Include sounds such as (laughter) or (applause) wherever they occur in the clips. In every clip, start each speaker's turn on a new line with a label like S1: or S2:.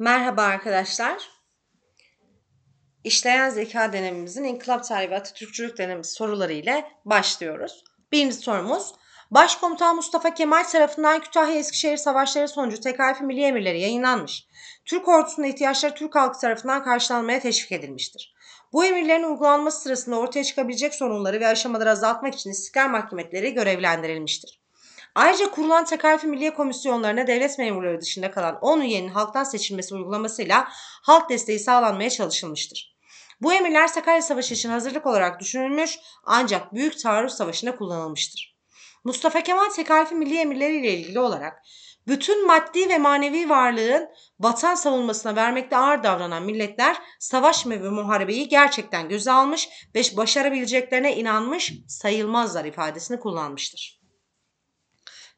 S1: Merhaba arkadaşlar. İşleyen zeka denememizin İnkılap Tarihi ve Atatürkçülük denemesi soruları ile başlıyoruz. Birinci sorumuz. Başkomutan Mustafa Kemal tarafından Kütahya-Eskişehir Savaşları sonucu tekalifi milli emirleri yayınlanmış. Türk ordusunun ihtiyaçları Türk halkı tarafından karşılanmaya teşvik edilmiştir. Bu emirlerin uygulanması sırasında ortaya çıkabilecek sorunları ve aşamaları azaltmak için istiklal mahkemeleri görevlendirilmiştir. Ayrıca kurulan tekalifi milliye komisyonlarına devlet memurları dışında kalan 10 üyenin halktan seçilmesi uygulamasıyla halk desteği sağlanmaya çalışılmıştır. Bu emirler Sakarya Savaşı için hazırlık olarak düşünülmüş ancak Büyük Taarruz Savaşı'nda kullanılmıştır. Mustafa Kemal tekalifi milli emirleriyle ilgili olarak bütün maddi ve manevi varlığın vatan savunmasına vermekte ağır davranan milletler savaş ve muharebeyi gerçekten göze almış ve başarabileceklerine inanmış sayılmazlar ifadesini kullanmıştır.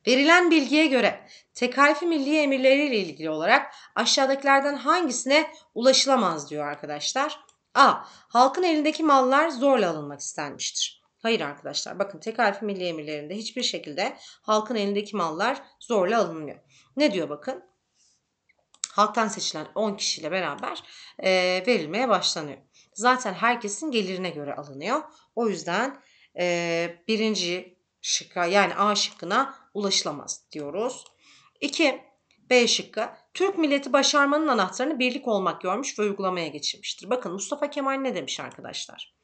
S1: Verilen bilgiye göre tekalifi milli emirleriyle ilgili olarak aşağıdakilerden hangisine ulaşılamaz diyor arkadaşlar. A. Halkın elindeki mallar zorla alınmak istenmiştir. Hayır arkadaşlar bakın tekalifi milli emirlerinde hiçbir şekilde halkın elindeki mallar zorla alınmıyor. Ne diyor bakın? Halktan seçilen 10 kişiyle beraber e, verilmeye başlanıyor. Zaten herkesin gelirine göre alınıyor. O yüzden e, birinci şıkka yani A şıkkına ulaşılamaz diyoruz. 2. B şıkkı. Türk milleti başarmanın anahtarını birlik olmak görmüş ve uygulamaya geçirmiştir. Bakın Mustafa Kemal ne demiş arkadaşlar?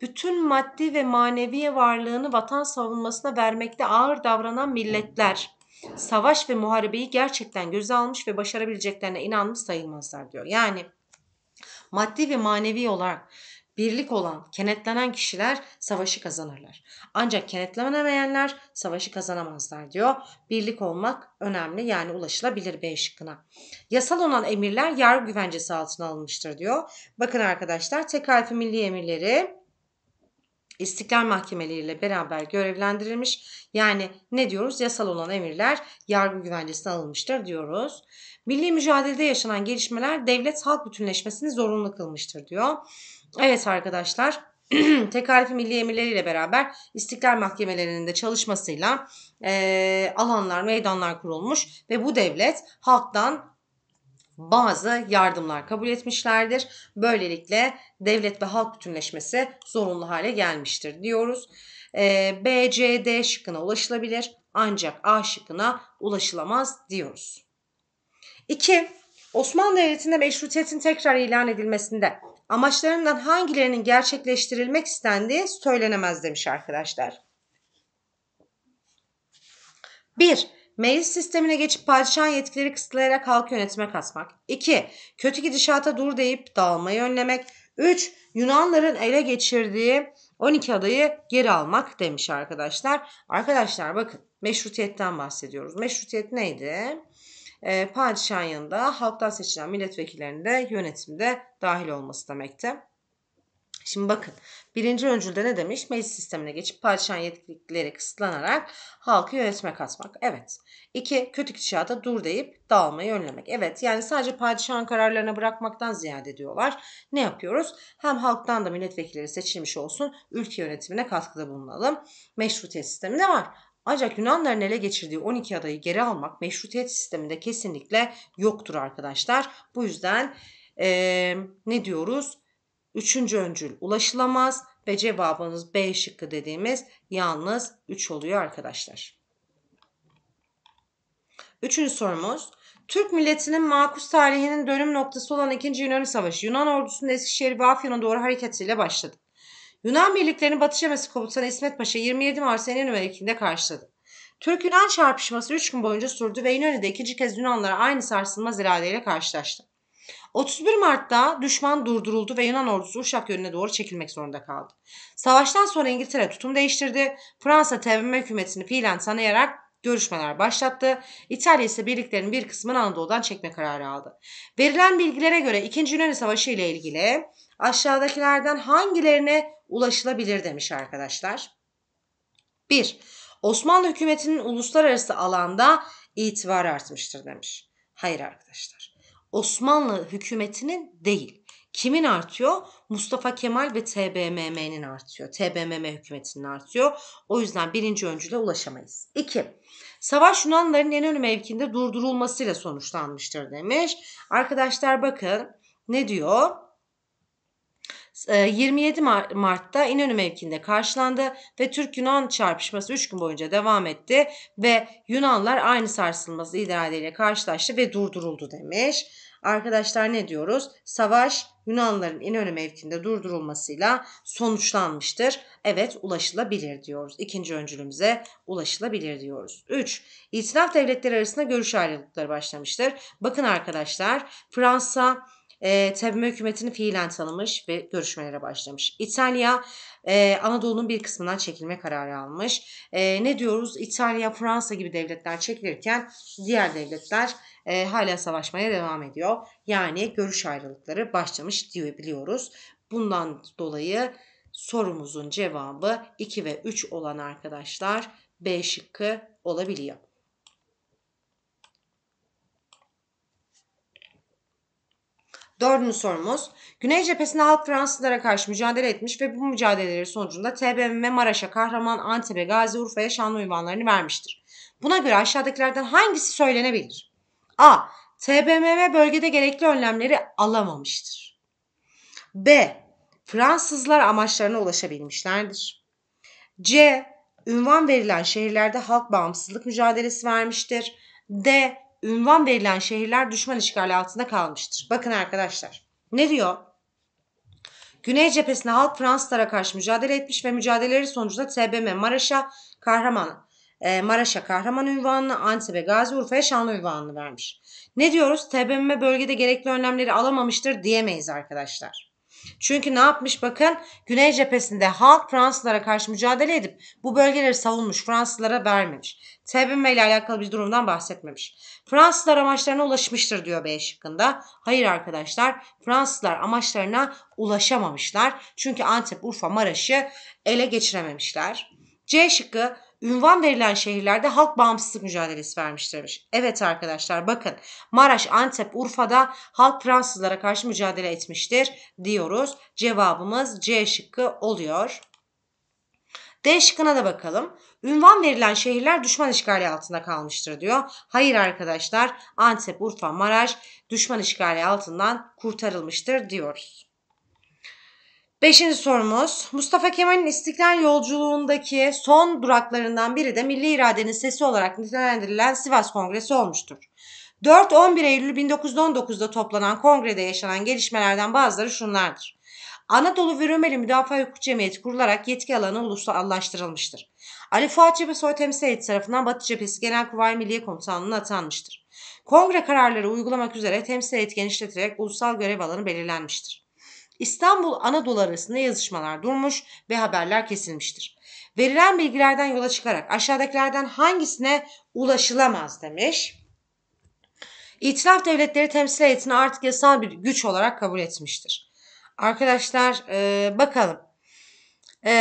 S1: Bütün maddi ve manevi varlığını vatan savunmasına vermekte ağır davranan milletler savaş ve muharebeyi gerçekten göze almış ve başarabileceklerine inanmış sayılmazlar diyor. Yani maddi ve manevi olarak birlik olan, kenetlenen kişiler savaşı kazanırlar. Ancak kenetlenemeyenler savaşı kazanamazlar diyor. Birlik olmak önemli yani ulaşılabilir B şıkkına. Yasal olan emirler yargı güvencesi altına alınmıştır diyor. Bakın arkadaşlar tek milli emirleri İstiklal mahkemeleriyle beraber görevlendirilmiş. Yani ne diyoruz? Yasal olan emirler yargı güvencesine alınmıştır diyoruz. Milli mücadelede yaşanan gelişmeler devlet halk bütünleşmesini zorunlu kılmıştır diyor. Evet arkadaşlar (clears throat) tekalifi milli emirleriyle beraber istiklal mahkemelerinin de çalışmasıyla e, alanlar, meydanlar kurulmuş ve bu devlet halktan bazı yardımlar kabul etmişlerdir. Böylelikle devlet ve halk bütünleşmesi zorunlu hale gelmiştir diyoruz. E, B, C, D şıkkına ulaşılabilir ancak A şıkkına ulaşılamaz diyoruz. 2. Osmanlı Devleti'nde meşrutiyetin tekrar ilan edilmesinde amaçlarından hangilerinin gerçekleştirilmek istendiği söylenemez demiş arkadaşlar. 1. Meclis sistemine geçip padişahın yetkileri kısıtlayarak halk yönetime katmak. 2. Kötü gidişata dur deyip dağılmayı önlemek. 3. Yunanların ele geçirdiği 12 adayı geri almak demiş arkadaşlar. Arkadaşlar bakın meşrutiyetten bahsediyoruz. Meşrutiyet neydi? E, padişahın yanında halktan seçilen milletvekillerinin de yönetimde dahil olması demekti. Şimdi bakın birinci öncülde ne demiş? Meclis sistemine geçip padişahın yetkileri kısıtlanarak halkı yönetime katmak. Evet. İki, kötü gidişata dur deyip dağılmayı önlemek. Evet yani sadece padişahın kararlarına bırakmaktan ziyade diyorlar. Ne yapıyoruz? Hem halktan da milletvekilleri seçilmiş olsun ülke yönetimine katkıda bulunalım. Meşrutiyet sistemi de var. Ancak Yunanların ele geçirdiği 12 adayı geri almak meşrutiyet sisteminde kesinlikle yoktur arkadaşlar. Bu yüzden ee, ne diyoruz? Üçüncü öncül ulaşılamaz ve cevabımız B şıkkı dediğimiz yalnız 3 oluyor arkadaşlar. Üçüncü sorumuz. Türk milletinin makus tarihinin dönüm noktası olan 2. Yunan Savaşı Yunan ordusunun Eskişehir ve Afyon'a doğru hareketiyle başladı. Yunan birliklerini Batı Cephesi komutanı İsmet Paşa 27 Mart İnönü mevkinde karşıladı. Türk-Yunan çarpışması 3 gün boyunca sürdü ve İnönü'de ikinci kez Yunanlara aynı sarsılmaz iradeyle karşılaştı. 31 Mart'ta düşman durduruldu ve Yunan ordusu Uşak yönüne doğru çekilmek zorunda kaldı. Savaştan sonra İngiltere tutum değiştirdi. Fransa TBMM hükümetini fiilen tanıyarak görüşmeler başlattı. İtalya ise birliklerin bir kısmını Anadolu'dan çekme kararı aldı. Verilen bilgilere göre 2. Yunan Savaşı ile ilgili aşağıdakilerden hangilerine ulaşılabilir demiş arkadaşlar. 1. Osmanlı hükümetinin uluslararası alanda itibarı artmıştır demiş. Hayır arkadaşlar. Osmanlı hükümetinin değil. Kimin artıyor? Mustafa Kemal ve TBMM'nin artıyor. TBMM hükümetinin artıyor. O yüzden birinci öncüle ulaşamayız. 2. Savaş Yunanlıların İnönü mevkinde durdurulmasıyla sonuçlanmıştır demiş. Arkadaşlar bakın ne diyor? 27 ee, Mart'ta İnönü mevkinde karşılandı ve Türk-Yunan çarpışması 3 gün boyunca devam etti ve Yunanlar aynı sarsılmaz iradeyle karşılaştı ve durduruldu demiş. Arkadaşlar ne diyoruz? Savaş Yunanların İnönü mevkinde durdurulmasıyla sonuçlanmıştır. Evet ulaşılabilir diyoruz. İkinci öncülümüze ulaşılabilir diyoruz. 3. İtilaf devletleri arasında görüş ayrılıkları başlamıştır. Bakın arkadaşlar Fransa e, TBMM hükümetini fiilen tanımış ve görüşmelere başlamış. İtalya e, Anadolu'nun bir kısmından çekilme kararı almış. E, ne diyoruz? İtalya, Fransa gibi devletler çekilirken diğer devletler e, hala savaşmaya devam ediyor. Yani görüş ayrılıkları başlamış diyebiliyoruz. Bundan dolayı sorumuzun cevabı 2 ve 3 olan arkadaşlar B şıkkı olabiliyor. Dördüncü sorumuz. Güney cephesinde halk Fransızlara karşı mücadele etmiş ve bu mücadeleleri sonucunda TBMM Maraş'a, Kahraman, Antep'e, Gazi, Urfa'ya şanlı ünvanlarını vermiştir. Buna göre aşağıdakilerden hangisi söylenebilir? A. TBMM bölgede gerekli önlemleri alamamıştır. B. Fransızlar amaçlarına ulaşabilmişlerdir. C. Ünvan verilen şehirlerde halk bağımsızlık mücadelesi vermiştir. D ünvan verilen şehirler düşman işgali altında kalmıştır. Bakın arkadaşlar ne diyor? Güney cephesinde halk Fransızlara karşı mücadele etmiş ve mücadeleleri sonucunda TBM Maraş'a kahraman e, Maraş'a kahraman ünvanını, Antep'e Gazi Urfa'ya şanlı ünvanını vermiş. Ne diyoruz? TBMM bölgede gerekli önlemleri alamamıştır diyemeyiz arkadaşlar. Çünkü ne yapmış bakın Güney cephesinde halk Fransızlara karşı mücadele edip bu bölgeleri savunmuş Fransızlara vermemiş. TBMM ile alakalı bir durumdan bahsetmemiş. Fransızlar amaçlarına ulaşmıştır diyor B şıkkında. Hayır arkadaşlar Fransızlar amaçlarına ulaşamamışlar. Çünkü Antep, Urfa, Maraş'ı ele geçirememişler. C şıkkı ünvan verilen şehirlerde halk bağımsızlık mücadelesi vermiştir demiş. Evet arkadaşlar bakın Maraş, Antep, Urfa'da halk Fransızlara karşı mücadele etmiştir diyoruz. Cevabımız C şıkkı oluyor. D şıkkına da bakalım. Ünvan verilen şehirler düşman işgali altında kalmıştır diyor. Hayır arkadaşlar Antep, Urfa, Maraş düşman işgali altından kurtarılmıştır diyoruz. Beşinci sorumuz. Mustafa Kemal'in İstiklal yolculuğundaki son duraklarından biri de milli iradenin sesi olarak nitelendirilen Sivas Kongresi olmuştur. 4-11 Eylül 1919'da toplanan kongrede yaşanan gelişmelerden bazıları şunlardır. Anadolu ve Rumeli Müdafaa Hukuk Cemiyeti kurularak yetki alanı ulusallaştırılmıştır. Ali Fuat Cebesoy temsil heyeti tarafından Batı Cephesi Genelkurmay Milliye Komutanlığı'na atanmıştır. Kongre kararları uygulamak üzere temsil heyeti genişletilerek ulusal görev alanı belirlenmiştir. İstanbul Anadolu arasında yazışmalar durmuş ve haberler kesilmiştir. Verilen bilgilerden yola çıkarak aşağıdakilerden hangisine ulaşılamaz demiş. İtilaf devletleri temsil heyetini artık yasal bir güç olarak kabul etmiştir. Arkadaşlar e, bakalım. E,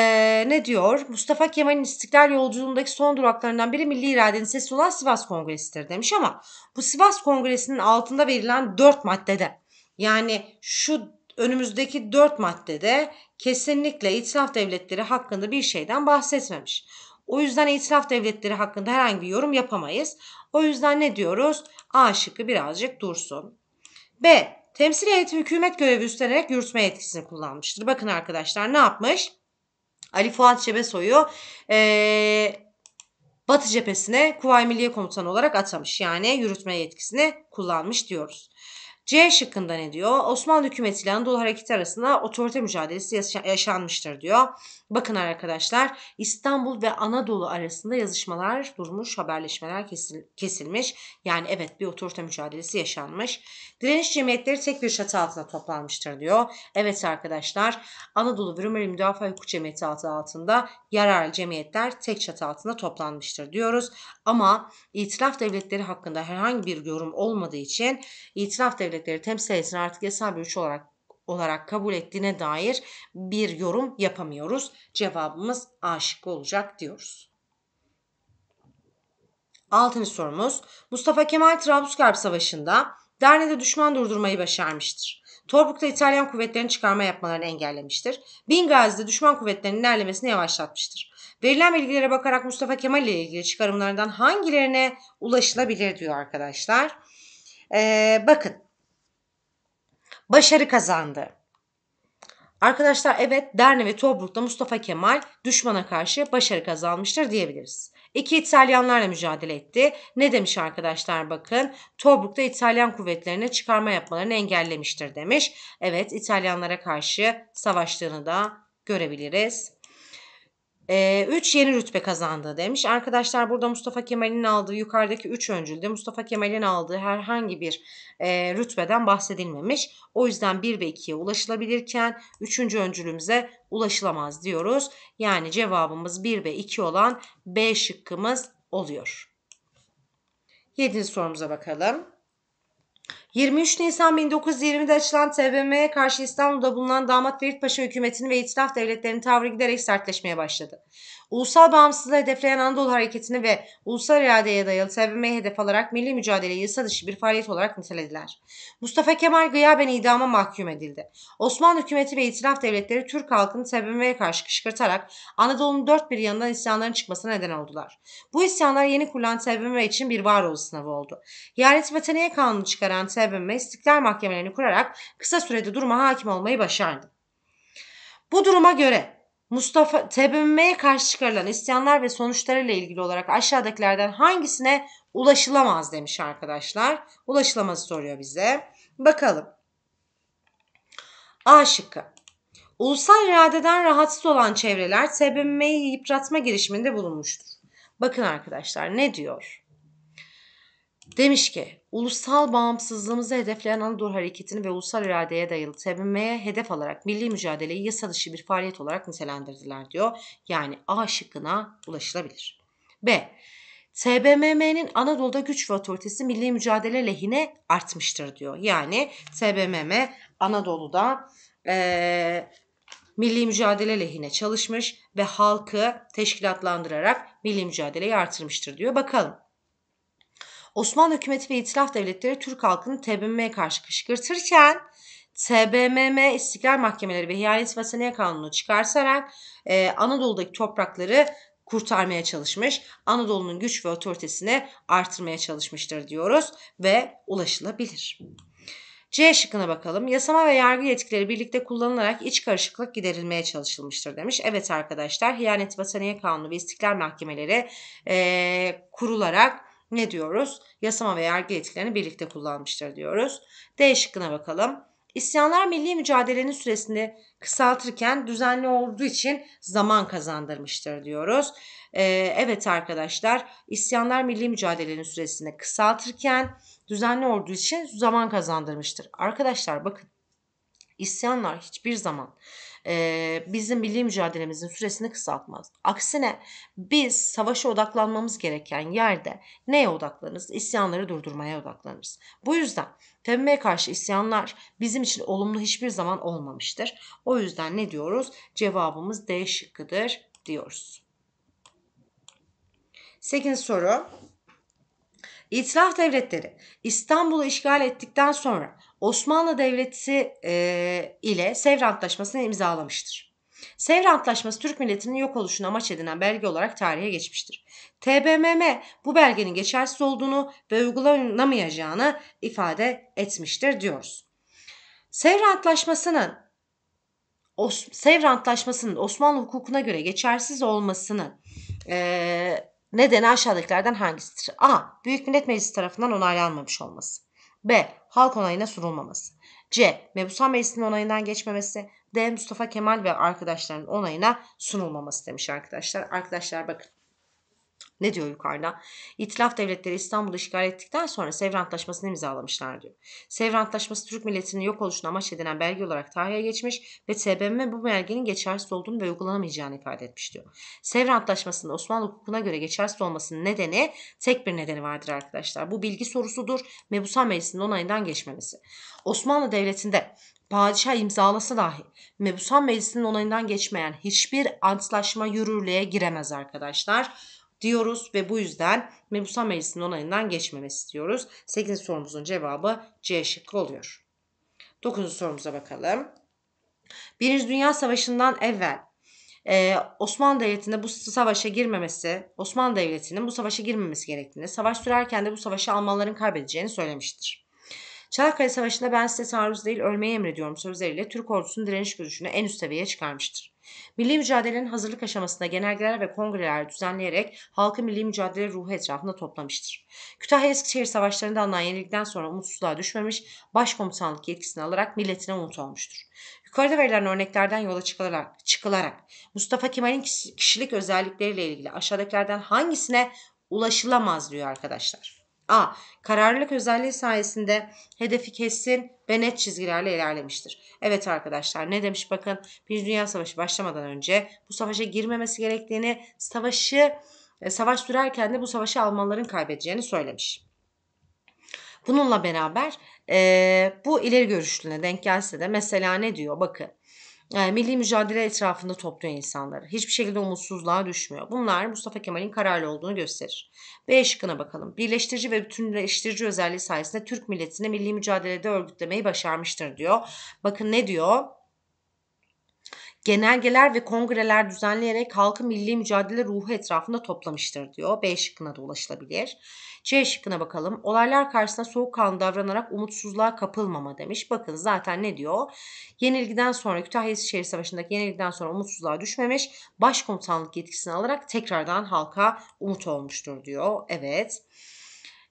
S1: ne diyor? Mustafa Kemal'in istiklal yolculuğundaki son duraklarından biri milli iradenin sesi olan Sivas Kongresi'dir demiş ama bu Sivas Kongresi'nin altında verilen dört maddede yani şu önümüzdeki dört maddede kesinlikle itiraf devletleri hakkında bir şeyden bahsetmemiş. O yüzden itiraf devletleri hakkında herhangi bir yorum yapamayız. O yüzden ne diyoruz? A şıkkı birazcık dursun. B. Temsil heyeti hükümet görevi üstlenerek yürütme yetkisini kullanmıştır. Bakın arkadaşlar ne yapmış? Ali Fuat Cebesoy'u ee, Batı cephesine Kuvayi Milliye Komutanı olarak atamış. Yani yürütme yetkisini kullanmış diyoruz. C şıkkında ne diyor? Osmanlı hükümeti ile Anadolu hareketi arasında otorite mücadelesi yaşanmıştır diyor. Bakın arkadaşlar İstanbul ve Anadolu arasında yazışmalar durmuş, haberleşmeler kesil, kesilmiş. Yani evet bir otorite mücadelesi yaşanmış. Direniş cemiyetleri tek bir çatı altında toplanmıştır diyor. Evet arkadaşlar Anadolu ve Rumeli Müdafaa Hukuk Cemiyeti adı altında yararlı cemiyetler tek çatı altında toplanmıştır diyoruz. Ama itiraf devletleri hakkında herhangi bir yorum olmadığı için itiraf devletleri temsil etsin artık yasal bir güç olarak olarak kabul ettiğine dair bir yorum yapamıyoruz. Cevabımız A şıkkı olacak diyoruz. Altıncı sorumuz. Mustafa Kemal Trablusgarp Savaşı'nda Derne'de düşman durdurmayı başarmıştır. Tobruk'ta İtalyan kuvvetlerini çıkarma yapmalarını engellemiştir. Bingazi'de düşman kuvvetlerinin ilerlemesini yavaşlatmıştır. Verilen bilgilere bakarak Mustafa Kemal ile ilgili çıkarımlardan hangilerine ulaşılabilir diyor arkadaşlar. Ee, bakın. Başarı kazandı. Arkadaşlar evet Derne ve Tobruk'ta Mustafa Kemal düşmana karşı başarı kazanmıştır diyebiliriz. İki İtalyanlarla mücadele etti. Ne demiş arkadaşlar bakın. Tobruk'ta İtalyan kuvvetlerine çıkarma yapmalarını engellemiştir demiş. Evet İtalyanlara karşı savaştığını da görebiliriz. 3 ee, yeni rütbe kazandı demiş. Arkadaşlar burada Mustafa Kemal'in aldığı yukarıdaki 3 öncülde Mustafa Kemal'in aldığı herhangi bir e, rütbeden bahsedilmemiş. O yüzden 1 ve 2'ye ulaşılabilirken 3. öncülümüze ulaşılamaz diyoruz. Yani cevabımız 1 ve 2 olan B şıkkımız oluyor. 7. sorumuza bakalım. 23 Nisan 1920'de açılan TBMM'ye karşı İstanbul'da bulunan Damat Ferit Paşa hükümetinin ve itilaf devletlerinin tavrı giderek sertleşmeye başladı. Ulusal bağımsızlığı hedefleyen Anadolu Hareketi'ni ve ulusal iradeye dayalı TBMM'ye hedef alarak milli mücadeleyi yasa dışı bir faaliyet olarak nitelediler. Mustafa Kemal gıyaben idama mahkum edildi. Osmanlı hükümeti ve itilaf devletleri Türk halkını TBMM'ye karşı kışkırtarak Anadolu'nun dört bir yanından isyanların çıkmasına neden oldular. Bu isyanlar yeni kurulan TBMM için bir varoluş sınavı oldu. Yareti Vataniye Kanunu çıkaran TBMM istiklal mahkemelerini kurarak kısa sürede duruma hakim olmayı başardı. Bu duruma göre Mustafa TBMM'ye karşı çıkarılan isyanlar ve sonuçlarıyla ilgili olarak aşağıdakilerden hangisine ulaşılamaz demiş arkadaşlar. Ulaşılamazı soruyor bize. Bakalım. A şıkkı. Ulusal iradeden rahatsız olan çevreler TBMM'yi yıpratma girişiminde bulunmuştur. Bakın arkadaşlar ne diyor? Demiş ki ulusal bağımsızlığımızı hedefleyen Anadolu Hareketi'ni ve ulusal iradeye dayalı TBMM'ye hedef alarak milli mücadeleyi yasa dışı bir faaliyet olarak nitelendirdiler diyor. Yani A şıkkına ulaşılabilir. B. TBMM'nin Anadolu'da güç ve otoritesi milli mücadele lehine artmıştır diyor. Yani TBMM Anadolu'da ee, milli mücadele lehine çalışmış ve halkı teşkilatlandırarak milli mücadeleyi artırmıştır diyor. Bakalım. Osmanlı hükümeti ve itilaf devletleri Türk halkını TBMM'ye karşı kışkırtırken TBMM İstiklal Mahkemeleri ve Hiyanet Vataniye Kanunu çıkartarak e, Anadolu'daki toprakları kurtarmaya çalışmış. Anadolu'nun güç ve otoritesini artırmaya çalışmıştır diyoruz ve ulaşılabilir. C şıkkına bakalım. Yasama ve yargı yetkileri birlikte kullanılarak iç karışıklık giderilmeye çalışılmıştır demiş. Evet arkadaşlar Hiyanet Vataniye Kanunu ve İstiklal Mahkemeleri e, kurularak ne diyoruz? Yasama ve yargı yetkilerini birlikte kullanmıştır diyoruz. D şıkkına bakalım. İsyanlar milli mücadelenin süresini kısaltırken düzenli olduğu için zaman kazandırmıştır diyoruz. Ee, evet arkadaşlar isyanlar milli mücadelenin süresini kısaltırken düzenli olduğu için zaman kazandırmıştır. Arkadaşlar bakın isyanlar hiçbir zaman e, bizim milli mücadelemizin süresini kısaltmaz. Aksine biz savaşa odaklanmamız gereken yerde neye odaklanırız? İsyanları durdurmaya odaklanırız. Bu yüzden TBMM'ye karşı isyanlar bizim için olumlu hiçbir zaman olmamıştır. O yüzden ne diyoruz? Cevabımız D şıkkıdır diyoruz. 8. soru. İtilaf devletleri İstanbul'u işgal ettikten sonra Osmanlı Devleti e, ile Sevr Antlaşması'nı imzalamıştır. Sevr Antlaşması Türk milletinin yok oluşunu amaç edinen belge olarak tarihe geçmiştir. TBMM bu belgenin geçersiz olduğunu ve uygulanamayacağını ifade etmiştir diyoruz. Sevr Antlaşması'nın Os Sevr Antlaşması'nın Osmanlı hukukuna göre geçersiz olmasının e, nedeni aşağıdakilerden hangisidir? A. Büyük Millet Meclisi tarafından onaylanmamış olması. B. Halk onayına sunulmaması. C. Mebusan Meclisi'nin onayından geçmemesi. D. Mustafa Kemal ve arkadaşlarının onayına sunulmaması demiş arkadaşlar. Arkadaşlar bakın. Ne diyor yukarıda? İtilaf devletleri İstanbul'u işgal ettikten sonra Sevr Antlaşması'nı imzalamışlar diyor. Sevr Antlaşması Türk milletinin yok oluşunu amaç edinen belge olarak tarihe geçmiş ve TBMM bu belgenin geçersiz olduğunu ve uygulanamayacağını ifade etmiş diyor. Sevr Antlaşması'nın Osmanlı hukukuna göre geçersiz olmasının nedeni tek bir nedeni vardır arkadaşlar. Bu bilgi sorusudur. Mebusan Meclisi'nin onayından geçmemesi. Osmanlı Devleti'nde padişah imzalası dahi Mebusan Meclisi'nin onayından geçmeyen hiçbir antlaşma yürürlüğe giremez arkadaşlar diyoruz ve bu yüzden Mebusan Meclisi'nin onayından geçmemesi istiyoruz. 8. sorumuzun cevabı C şıkkı oluyor. 9. sorumuza bakalım. Birinci Dünya Savaşı'ndan evvel Ee, Osmanlı Devleti'nde bu savaşa girmemesi, Osmanlı Devleti'nin bu savaşa girmemesi gerektiğini, savaş sürerken de bu savaşı Almanların kaybedeceğini söylemiştir. Çanakkale Savaşı'nda ben size taarruz değil ölmeyi emrediyorum sözleriyle Türk ordusunun direniş gücünü en üst seviyeye çıkarmıştır. Milli mücadelenin hazırlık aşamasında genelgeler ve kongreler düzenleyerek halkı milli mücadele ruhu etrafında toplamıştır. Kütahya Eskişehir savaşlarında alınan yenilikten sonra umutsuzluğa düşmemiş, başkomutanlık yetkisini alarak milletine umut olmuştur. Yukarıda verilen örneklerden yola çıkılarak, çıkılarak Mustafa Kemal'in kişilik özellikleriyle ilgili aşağıdakilerden hangisine ulaşılamaz diyor arkadaşlar. A. Kararlılık özelliği sayesinde hedefi kesin ve net çizgilerle ilerlemiştir. Evet arkadaşlar ne demiş bakın bir Dünya Savaşı başlamadan önce bu savaşa girmemesi gerektiğini, savaşı e, savaş sürerken de bu savaşı Almanların kaybedeceğini söylemiş. Bununla beraber e, bu ileri görüşlüğüne denk gelse de mesela ne diyor bakın milli mücadele etrafında topluyor insanları. Hiçbir şekilde umutsuzluğa düşmüyor. Bunlar Mustafa Kemal'in kararlı olduğunu gösterir. B şıkkına bakalım. Birleştirici ve bütünleştirici özelliği sayesinde Türk milletini milli mücadelede örgütlemeyi başarmıştır diyor. Bakın ne diyor? Genelgeler ve kongreler düzenleyerek halkı milli mücadele ruhu etrafında toplamıştır diyor. B şıkkına da ulaşılabilir. C şıkkına bakalım. Olaylar karşısında soğukkanlı davranarak umutsuzluğa kapılmama demiş. Bakın zaten ne diyor? Yenilgiden sonra Kütahya Eskişehir Savaşı'ndaki yenilgiden sonra umutsuzluğa düşmemiş. Başkomutanlık yetkisini alarak tekrardan halka umut olmuştur diyor. Evet.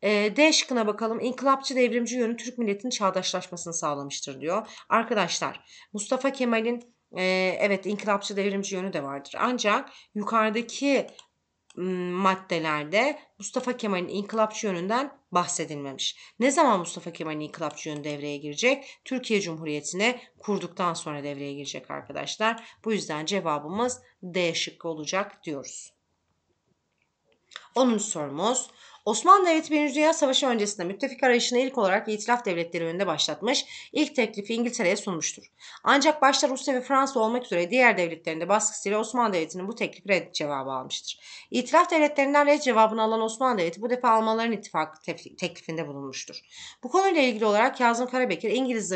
S1: D şıkkına bakalım. İnkılapçı devrimci yönü Türk milletinin çağdaşlaşmasını sağlamıştır diyor. Arkadaşlar Mustafa Kemal'in ee, evet inkılapçı devrimci yönü de vardır. Ancak yukarıdaki maddelerde Mustafa Kemal'in inkılapçı yönünden bahsedilmemiş. Ne zaman Mustafa Kemal'in inkılapçı yönü devreye girecek? Türkiye Cumhuriyeti'ni kurduktan sonra devreye girecek arkadaşlar. Bu yüzden cevabımız D şıkkı olacak diyoruz. 10. sorumuz Osmanlı Devleti 1. Dünya Savaşı öncesinde müttefik arayışını ilk olarak itilaf devletleri önünde başlatmış, ilk teklifi İngiltere'ye sunmuştur. Ancak başta Rusya ve Fransa olmak üzere diğer devletlerin de baskısıyla Osmanlı Devleti'nin bu teklifi red cevabı almıştır. İtilaf devletlerinden red cevabını alan Osmanlı Devleti bu defa Almanların ittifakı teklifinde bulunmuştur. Bu konuyla ilgili olarak Kazım Karabekir İngiliz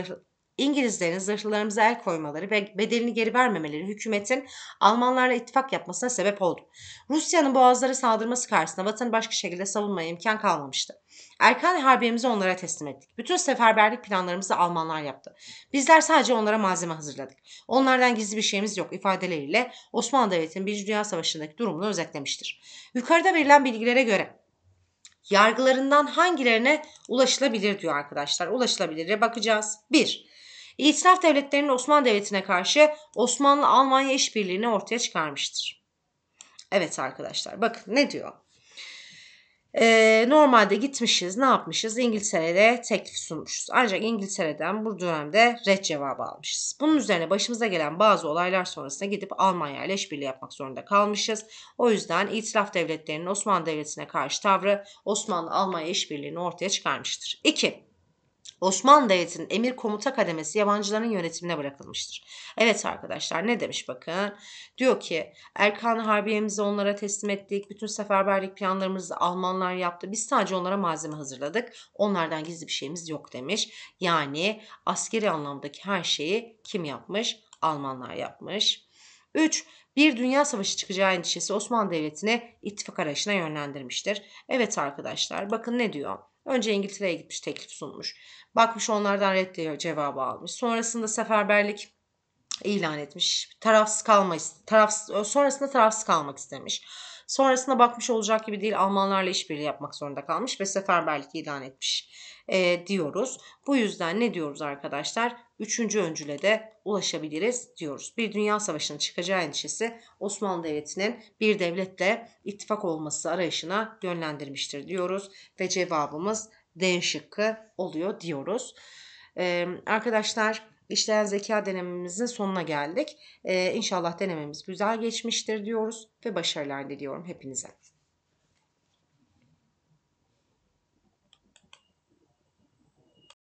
S1: İngilizlerin zırhlılarımıza el koymaları ve bedelini geri vermemeleri hükümetin Almanlarla ittifak yapmasına sebep oldu. Rusya'nın boğazları saldırması karşısında vatanı başka şekilde savunmaya imkan kalmamıştı. Erkan Harbiye'mizi onlara teslim ettik. Bütün seferberlik planlarımızı Almanlar yaptı. Bizler sadece onlara malzeme hazırladık. Onlardan gizli bir şeyimiz yok ifadeleriyle Osmanlı Devleti'nin 1. Dünya Savaşı'ndaki durumunu özetlemiştir. Yukarıda verilen bilgilere göre yargılarından hangilerine ulaşılabilir diyor arkadaşlar. Ulaşılabilire bakacağız. 1. İtiraf devletlerinin Osmanlı Devleti'ne karşı Osmanlı-Almanya işbirliğini ortaya çıkarmıştır. Evet arkadaşlar bakın ne diyor? Ee, normalde gitmişiz ne yapmışız İngiltere'de teklif sunmuşuz. Ancak İngiltere'den bu dönemde red cevabı almışız. Bunun üzerine başımıza gelen bazı olaylar sonrasında gidip Almanya ile işbirliği yapmak zorunda kalmışız. O yüzden itiraf devletlerinin Osmanlı Devleti'ne karşı tavrı Osmanlı-Almanya işbirliğini ortaya çıkarmıştır. 2. Osmanlı Devleti'nin emir komuta kademesi yabancıların yönetimine bırakılmıştır. Evet arkadaşlar ne demiş bakın. Diyor ki Erkan Harbiye'mizi onlara teslim ettik. Bütün seferberlik planlarımızı Almanlar yaptı. Biz sadece onlara malzeme hazırladık. Onlardan gizli bir şeyimiz yok demiş. Yani askeri anlamdaki her şeyi kim yapmış? Almanlar yapmış. 3. Bir dünya savaşı çıkacağı endişesi Osmanlı Devleti'ni ittifak arayışına yönlendirmiştir. Evet arkadaşlar bakın ne diyor. Önce İngiltere'ye gitmiş teklif sunmuş. Bakmış onlardan red cevabı almış. Sonrasında seferberlik ilan etmiş. Tarafsız kalma tarafsız, sonrasında tarafsız kalmak istemiş. Sonrasında bakmış olacak gibi değil Almanlarla işbirliği yapmak zorunda kalmış ve seferberlik ilan etmiş e, diyoruz. Bu yüzden ne diyoruz arkadaşlar? Üçüncü öncüle de ulaşabiliriz diyoruz. Bir dünya savaşının çıkacağı endişesi Osmanlı Devleti'nin bir devletle ittifak olması arayışına yönlendirmiştir diyoruz. Ve cevabımız D şıkkı oluyor diyoruz. Ee, arkadaşlar işleyen zeka denememizin sonuna geldik. Ee, inşallah denememiz güzel geçmiştir diyoruz ve başarılar diliyorum hepinize.